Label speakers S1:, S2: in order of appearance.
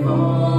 S1: Oh.